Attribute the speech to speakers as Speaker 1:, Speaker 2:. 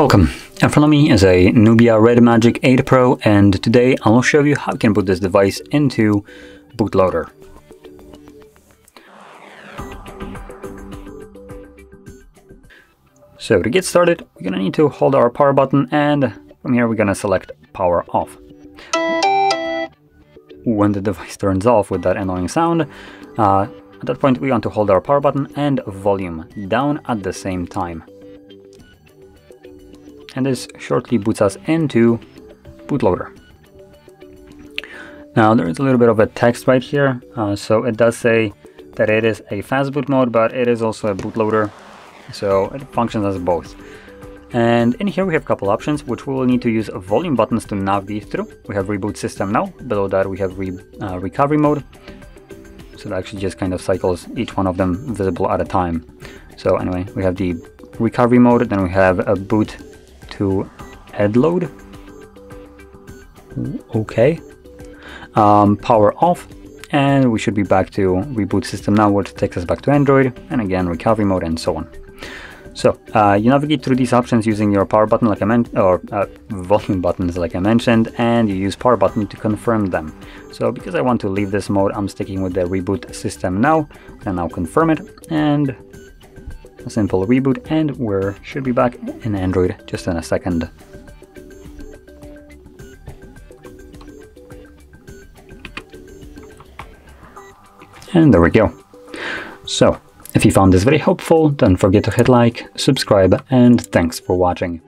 Speaker 1: Welcome, in front of me is a Nubia Red Magic 8 Pro and today I will show you how you can put this device into bootloader. So to get started, we're gonna need to hold our power button and from here we're gonna select power off. When the device turns off with that annoying sound, uh, at that point we want to hold our power button and volume down at the same time. And this shortly boots us into bootloader. Now there is a little bit of a text right here, uh, so it does say that it is a fast boot mode, but it is also a bootloader, so it functions as both. And in here we have a couple options, which we will need to use volume buttons to navigate through. We have reboot system now, below that we have re uh, recovery mode. So it actually just kind of cycles each one of them visible at a time. So anyway, we have the recovery mode, then we have a boot to head load. Okay. Um, power off, and we should be back to reboot system now, which takes us back to Android, and again recovery mode and so on. So uh, you navigate through these options using your power button, like I mentioned, or uh, volume buttons, like I mentioned, and you use power button to confirm them. So because I want to leave this mode, I'm sticking with the reboot system now, and I'll confirm it, and a simple reboot, and we should be back in Android just in a second. And there we go. So, if you found this very helpful, don't forget to hit like, subscribe, and thanks for watching.